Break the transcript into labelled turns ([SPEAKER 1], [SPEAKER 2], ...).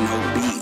[SPEAKER 1] ain't no beat.